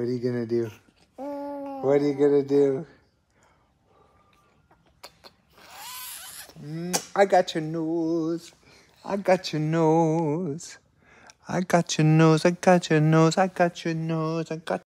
What are you gonna do? Mm. What are you gonna do? Mm, I got your nose. I got your nose. I got your nose. I got your nose. I got your nose. I got